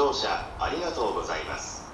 乗車ありがとうございます。